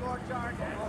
More target.